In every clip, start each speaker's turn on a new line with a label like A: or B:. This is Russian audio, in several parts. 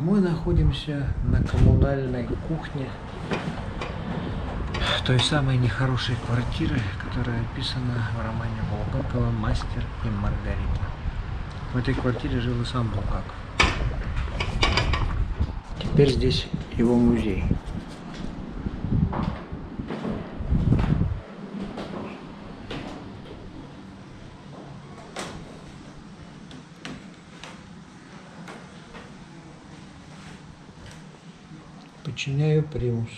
A: Мы находимся на коммунальной кухне той самой нехорошей квартиры, которая описана в романе Булгакова «Мастер и Маргарита». В этой квартире жил и сам Булгаков. Теперь здесь его музей. Подчиняю примус.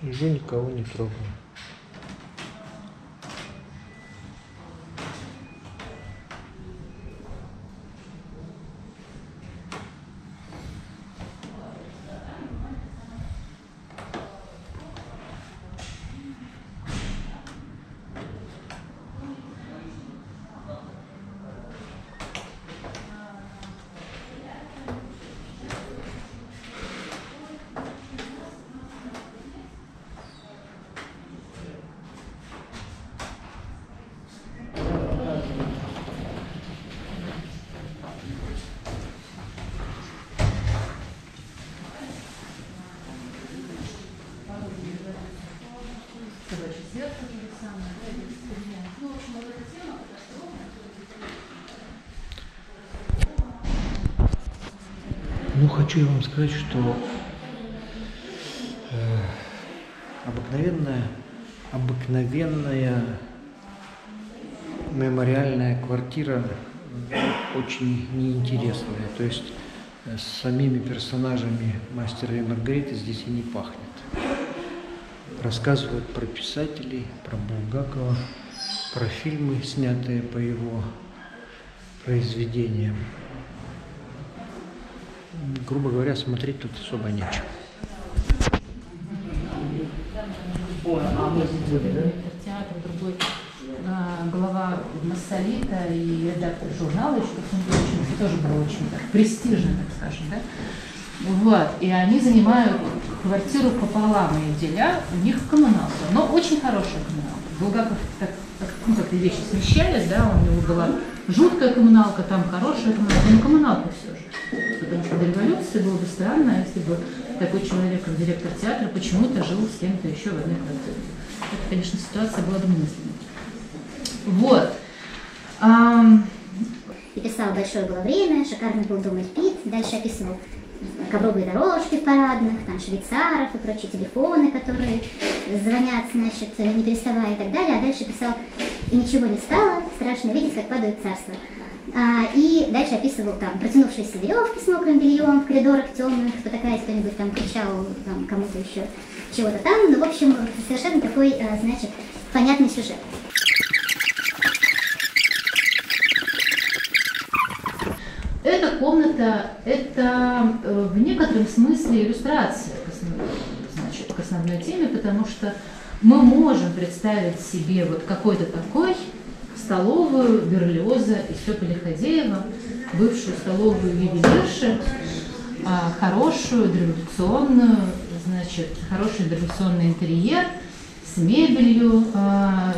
A: Сижу, никого не трогаю. Ну, хочу я вам сказать, что э, обыкновенная, обыкновенная мемориальная квартира очень неинтересная. То есть э, с самими персонажами мастера и Маргариты здесь и не пахнет. Рассказывают про писателей, про Булгакова, про фильмы, снятые по его произведениям грубо говоря, смотреть тут особо нечего.
B: театр, другой а, глава Массолита и редактор журнала еще очень, тоже было очень так, престижно, так скажем, да? Вот, и они занимают квартиру пополам ее деля, у них коммуналка, но очень хорошая коммуналка. Булгаков так, так ну, как-то вещи смещались, да, у него была жуткая коммуналка, там хорошая коммуналка, но коммуналка все же. Потому что до революции было бы странно, если бы такой человек, как директор театра, почему-то жил с кем-то еще в одной квартире. Это, конечно, ситуация была бы мысленной. Вот. Ам...
C: И писал «Большое было время», «Шикарный был дом Эльпид», дальше описывал ковровые дорожки парадных, там швейцаров и прочие телефоны, которые звонят, значит, не переставая и так далее. А дальше писал «И ничего не стало, страшно видеть, как падает царство». А, и дальше описывал там протянувшиеся веревки с мокрым бельем в коридорах темных, спотыкаясь кто-нибудь там кричал там, кому-то еще чего-то там. Ну, в общем, совершенно такой, а, значит, понятный сюжет.
B: Эта комната – это э, в некотором смысле иллюстрация к основной, значит, к основной теме, потому что мы можем представить себе вот какой-то такой столовую Берлиоза и Степа Лиходеева, бывшую столовую ювелирши, а, хорошую, дореволюционную, значит, хороший дореволюционный интерьер с мебелью, а,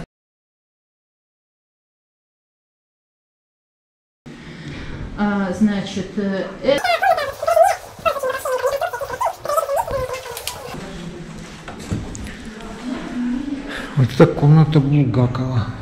B: а, значит, это...
A: Вот это комната Булгакова.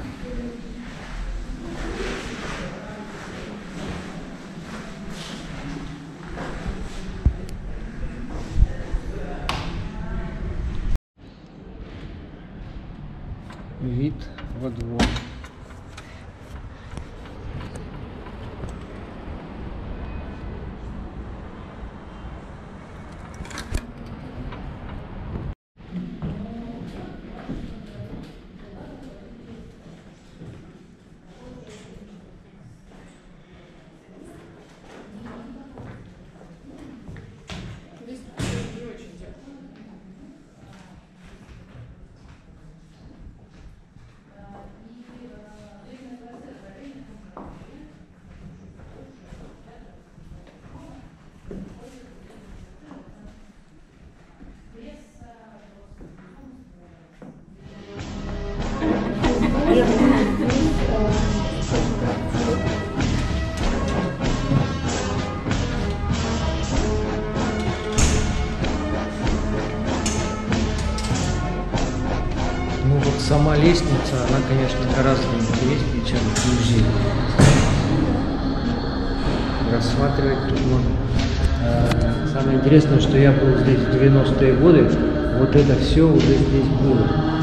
A: Лестница, она, конечно, гораздо интереснее, чем музей. Рассматривать тут можно. Самое интересное, что я был здесь в 90-е годы, вот это все уже здесь было.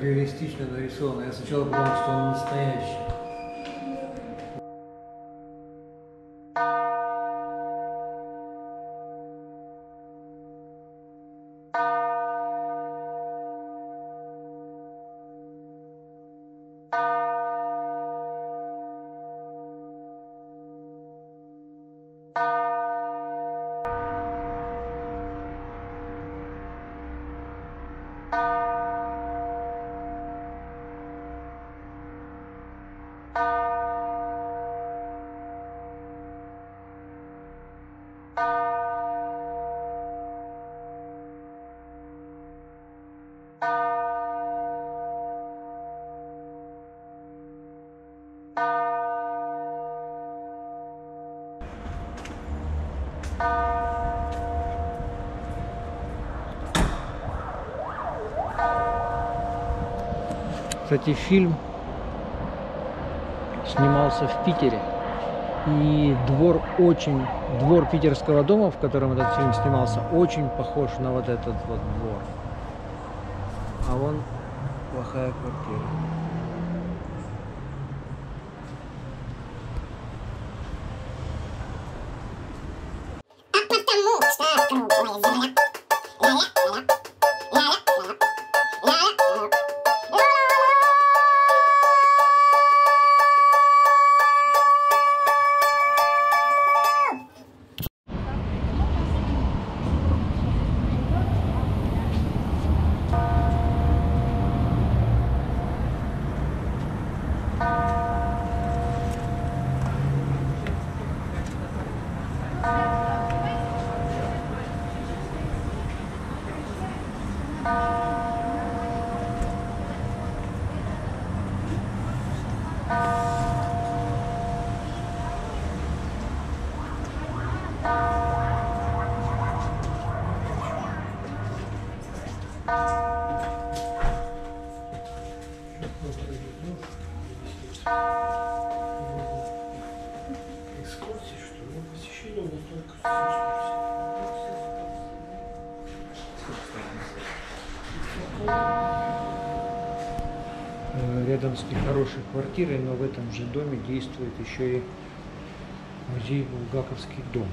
A: реалистично нарисовано. Я сначала подумал, что он настоящий. Кстати, фильм снимался в Питере. И двор очень, двор питерского дома, в котором этот фильм снимался, очень похож на вот этот вот двор. А вон плохая квартира.
D: Экскурсии, что ли? Ну, посещение не только.
A: Э, Рядом с нехорошей квартирой, но в этом же доме действует еще и музей Булгаковский дом.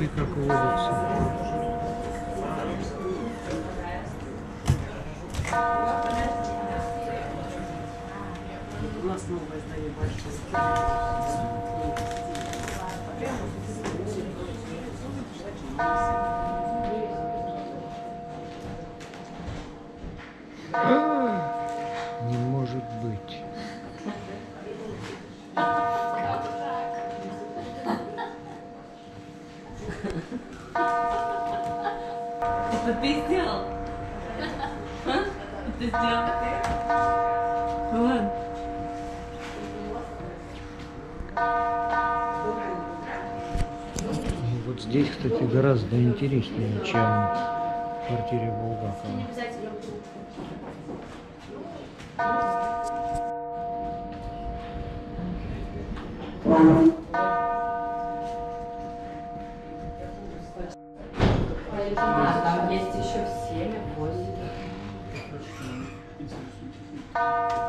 A: Сувенирчики, как водятся.
E: У нас новое здание большое.
A: И вот здесь, кстати, гораздо интереснее, чем в квартире Булгакова.
E: А, там есть еще в thank you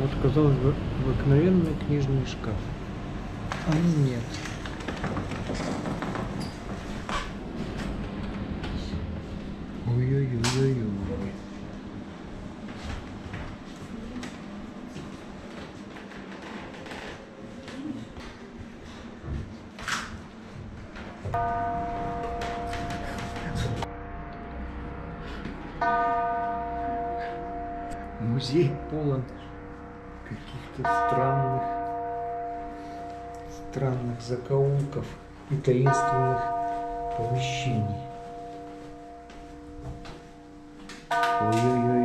E: 7, 8.
A: Казалось бы, обыкновенный книжный шкаф. А нет. Ой-ой-ой-ой-ой. Музей полон каких-то странных, странных закоулков и таинственных помещений. Ой-ой-ой.